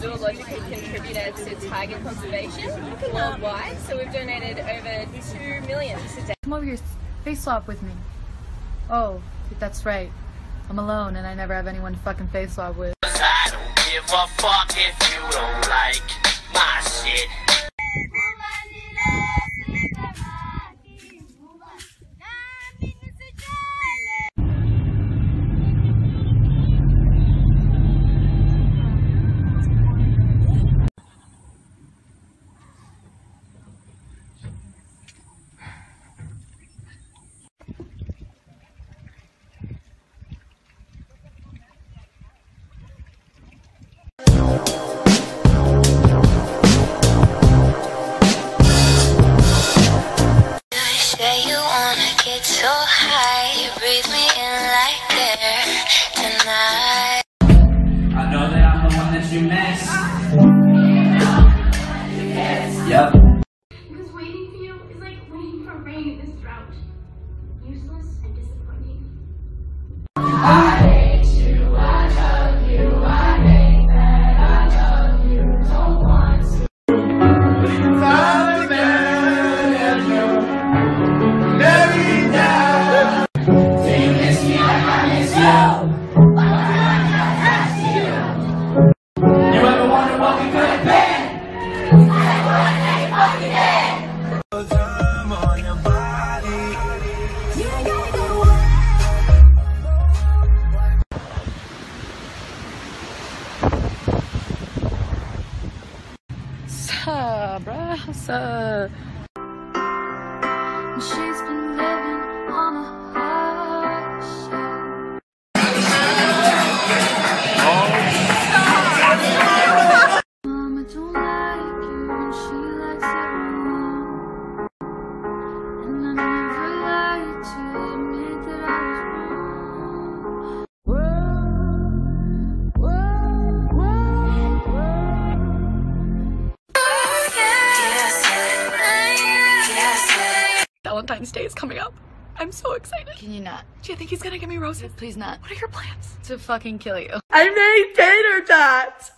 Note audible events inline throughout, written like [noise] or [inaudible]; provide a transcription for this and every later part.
zoological contributor to tiger conservation worldwide. So we've donated over two million to date. Come over here, face swap with me. Oh, that's right. I'm alone and I never have anyone to fucking face swap with. I don't give a fuck if you don't like my shit. You miss. Do you think he's gonna give me roses? Please not. What are your plans? To fucking kill you. I made tater tots.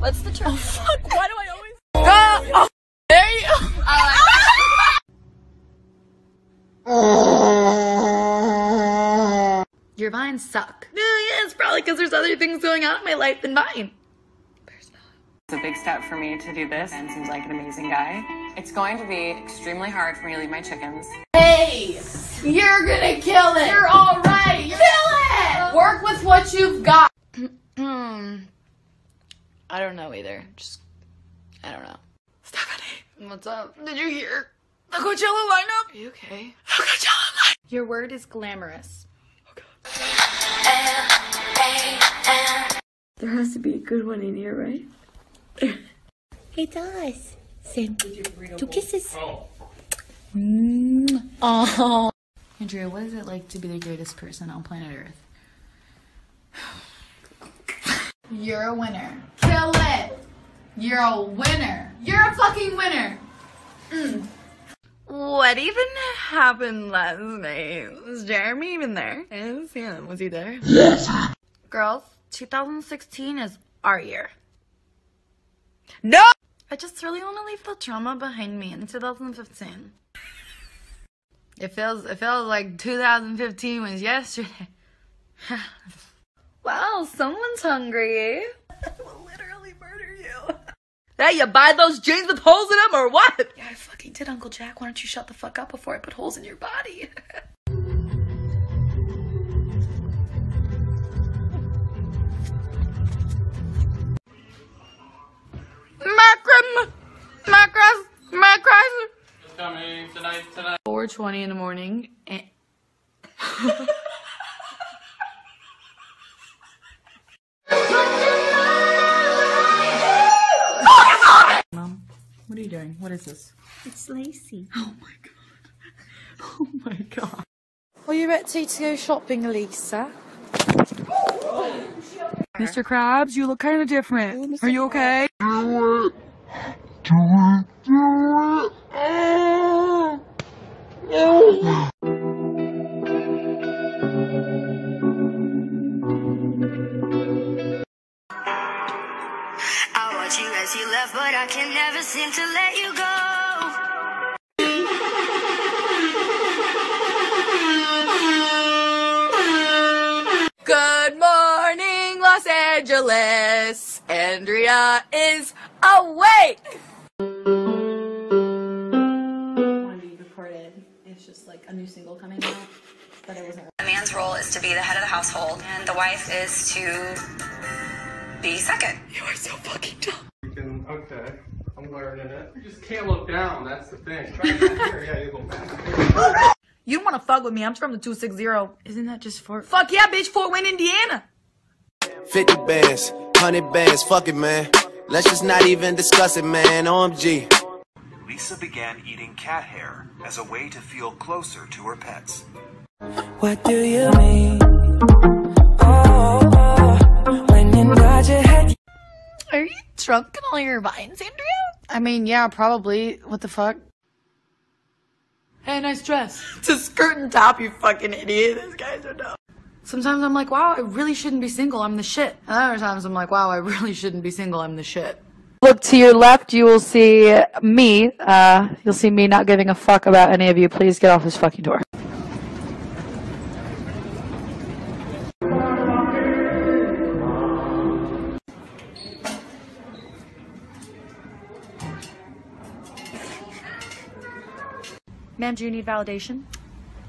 What's the term? Fuck, why do I always? Ah, [laughs] oh, there you. Your vines suck. No, yeah, it's probably because there's other things going on in my life than mine. It's a big step for me to do this and seems like an amazing guy. It's going to be extremely hard for me to leave my chickens. Hey, you're gonna kill it. You're all right. Kill it. Work with what you've got. [clears throat] I don't know either. Just, I don't know. Stephanie, What's up? did you hear the Coachella lineup? Are you okay? The Coachella lineup. Your word is glamorous. Oh God. There has to be a good one in here, right? It does. Same. Two kisses. Mm. Oh. Andrea, what is it like to be the greatest person on planet Earth? You're a winner. Kill it. You're a winner. You're a fucking winner. Mm. What even happened last night? Was Jeremy even there? I didn't see him. Was he there? Yes. Girls, 2016 is our year. No! I just really want to leave the drama behind me in 2015. It feels it feels like 2015 was yesterday. [laughs] wow, someone's hungry. [laughs] I will literally murder you. Hey, you buy those jeans with holes in them or what? Yeah, I fucking did, Uncle Jack. Why don't you shut the fuck up before I put holes in your body? [laughs] Macrum! Macros! Macros! Coming tonight, tonight. 4:20 in the morning. [laughs] what are you doing? What is this? It's Lacey. Oh my god. Oh my god. Are you ready to go shopping, Lisa? Mr. Krabs, you look kind of different. Are you okay? I watch you as you left, but I can never seem to let you go. Andrea is awake. want to be recorded. It's just like a new single coming out, but it wasn't. The man's role is to be the head of the household, and the wife is to be second. You are so fucking dumb. You can, okay. I'm learning it. You just can't look down, that's the thing. Try yeah, you go back. You don't want to fuck with me. I'm from the 260. Isn't that just Fort? Fuck yeah, bitch. Fort Wayne, Indiana. 50 bands, 100 bands, fuck it, man. Let's just not even discuss it, man. OMG. Lisa began eating cat hair as a way to feel closer to her pets. What do you mean? Oh, oh, when you nod your head. Are you drunk on all your vines, Andrea? I mean, yeah, probably. What the fuck? Hey, nice dress. It's a skirt and top, you fucking idiot. This guy's so dumb. Sometimes I'm like, wow, I really shouldn't be single. I'm the shit. And other times I'm like, wow, I really shouldn't be single. I'm the shit. Look to your left, you will see me. Uh, you'll see me not giving a fuck about any of you. Please get off this fucking door. Ma'am, do you need validation?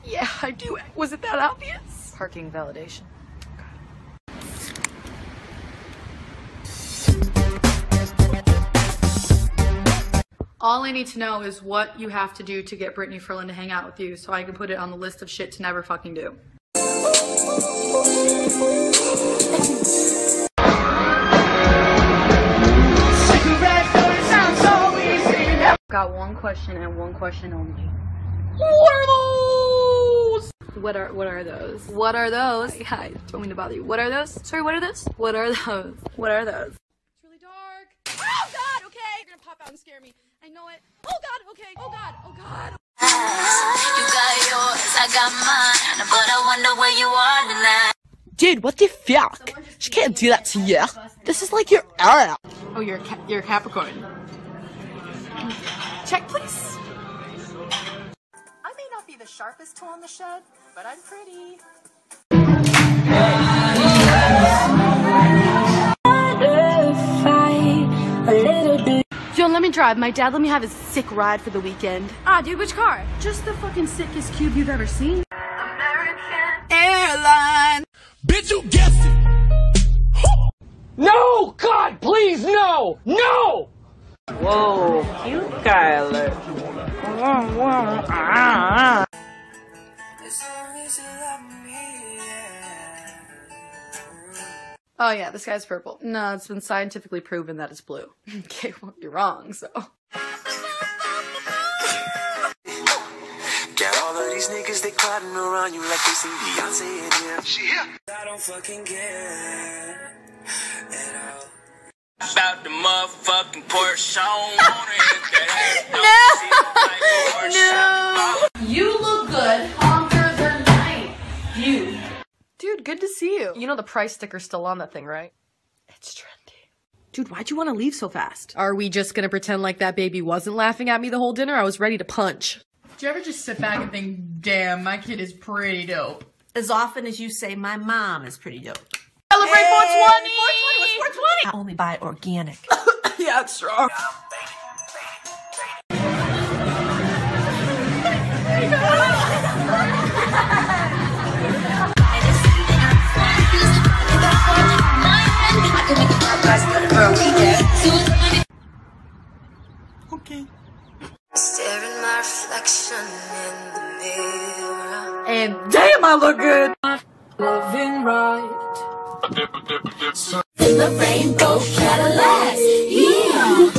Yeah, I do. Was it that obvious? Parking validation. All I need to know is what you have to do to get Brittany Furlan to hang out with you so I can put it on the list of shit to never fucking do. Got one question and one question only. What are those? What are what are those? What are those? Hi, don't mean to bother you. What are those? Sorry, what are those? What are those? What are those? It's really dark. Oh God, okay. You're gonna pop out and scare me. I know it. Oh God, okay. Oh God, oh God. You got yours, I got mine, but I wonder where you are tonight. Dude, what the fuck? She can't do that to you. This is like your era. Oh, you're a Ca- you're a Capricorn. Check, please. The sharpest tool in the shed, but I'm pretty. Yo, let me drive. My dad let me have his sick ride for the weekend. Ah, dude, which car? Just the fucking sickest cube you've ever seen. Airline. Bitch, you guessed it. No! God, please, no! No! Whoa, cute Skylar. Oh yeah, this guy's purple. No, it's been scientifically proven that it's blue. [laughs] Okay, well, you're wrong, so. Got all of these niggas, they crowding around you like they seen Beyonce in here. She here. I don't fucking care at all. About the motherfucking Porsche. I don't wanna hit that. [laughs] No! You look good. Conquer the night. You. Dude, good to see you. You know the price sticker's still on that thing, right? It's trendy. Dude, why'd you want to leave so fast? Are we just gonna pretend like that baby wasn't laughing at me the whole dinner? I was ready to punch. Do you ever just sit back and think, damn, my kid is pretty dope? As often as you say, my mom is pretty dope. Celebrate 420! 420 I only buy organic. [laughs] yeah, it's strong. Okay. I look good! Living right. In the rainbow Cadillac. Yeah.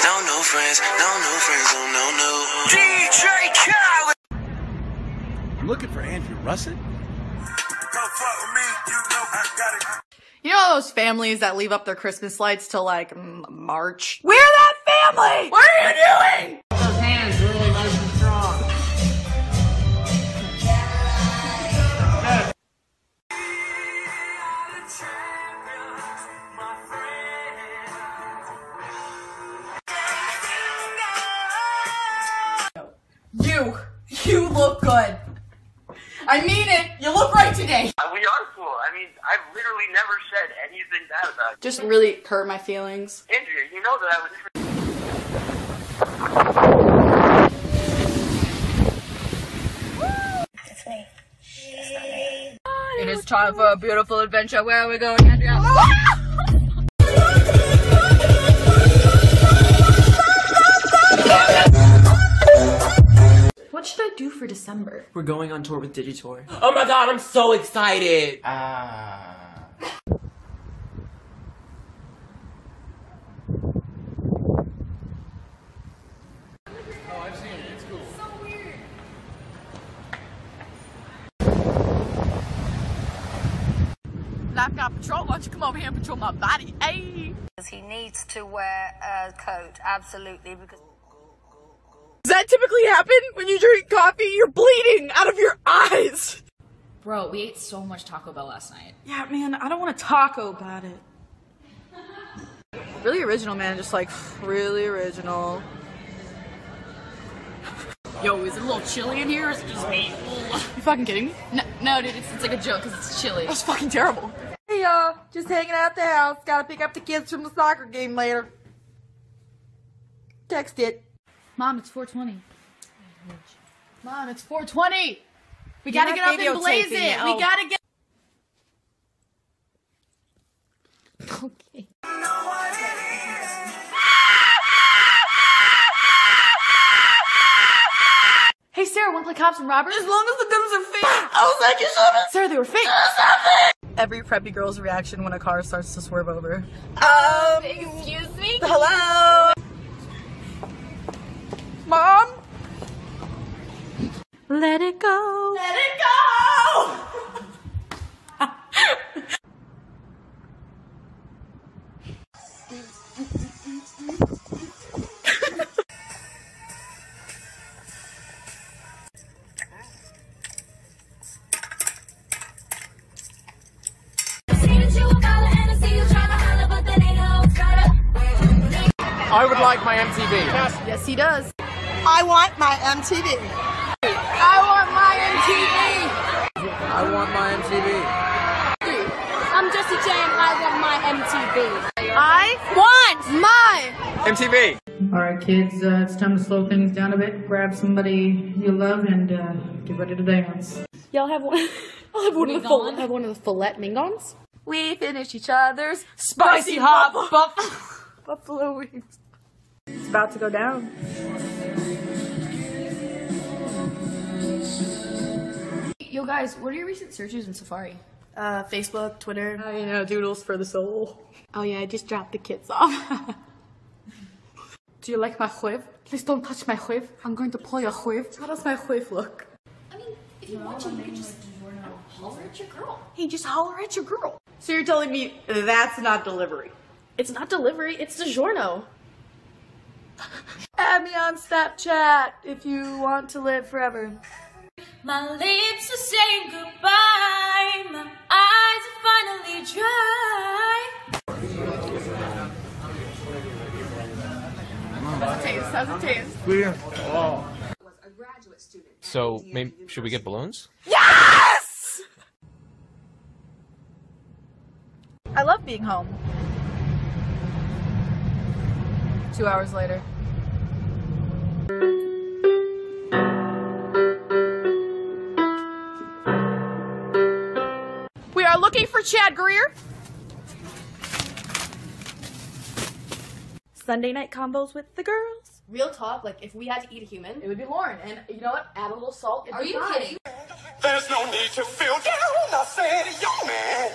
No, no friends, No, no, friend zone, no, no. DJ Khaled. I'm looking for Andrea Russett. You know those families that leave up their Christmas lights till like mm, March? We're that family! What are you doing? Those hands really nice look good. I mean it. You look right today. Uh, we are cool. I mean, I've literally never said anything bad about you. Just really hurt my feelings. Andrea, you know that I was. It's me. It is time for a beautiful adventure. Where are we going, Andrea? [laughs] What should I do for December? We're going on tour with Digitour. Oh my god, I'm so excited! Ah. Lifeguard Patrol, why don't you come over here and patrol my body? Hey! He needs to wear a coat, absolutely, because. Does that typically happen when you drink coffee? You're bleeding out of your eyes! Bro, we ate so much Taco Bell last night. Yeah, man, I don't want to taco about it. Really original, man. Just like really original. Yo, is it a little chilly in here or is it just me? You fucking kidding me? No, no dude, it's, it's like a joke because it's chilly. That's fucking terrible. Hey y'all, just hanging out at the house. Gotta pick up the kids from the soccer game later. Text it. Mom, it's 420. Mom, it's 420. We You're gotta get up and blaze videotaping it. it. We Oh. gotta get. Okay. Hey, Sarah, wanna play cops and robbers? As long as the guns are fake. I was like, you should Sarah, they were fake. Every preppy girl's reaction when a car starts to swerve over. Um, excuse me? Hello? Let it go. Let it go! I would like my MTV. Yes, he does. I want my MTV. I want my MTV. I want my MTV. I'm Jessie J and I want my MTV. I want my MTV. All right, kids, uh, it's time to slow things down a bit. Grab somebody you love and uh, get ready to dance. Y'all have one. [laughs] I'll have one of the full, have one of the fillet mingons. We finish each other's spicy hot buff- [laughs] buffalo wings. It's about to go down. Yo, guys, what are your recent searches in Safari? Uh, Facebook, Twitter. You know, doodles for the soul. Oh yeah, I just dropped the kids off. Do you like my whip? Please don't touch my whip. I'm going to pull your whip. How does my whip look? I mean, if you want to, you can just holler at your girl. Hey, just holler at your girl. So you're telling me that's not delivery? It's not delivery, it's DiGiorno. Add me on Snapchat if you want to live forever. My lips are saying goodbye. My eyes are finally dry. How's it taste? How's it taste? Oh. So, maybe should we get balloons? Yes! I love being home. Two hours later. Looking for Chad Greer. Sunday night combos with the girls. Real talk, like if we had to eat a human, it would be Lauren. And you know what? Add a little salt. Are you fine. kidding? There's no need to feel down. I said, young man,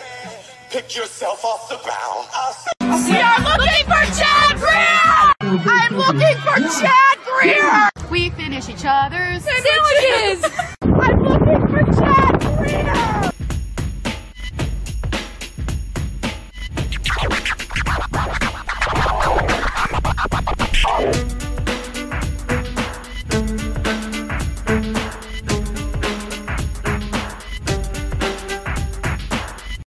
pick yourself off the ground. I said, We are looking for Chad Greer! I'm looking for Chad Greer! We finish each other's sandwiches! [laughs] I'm looking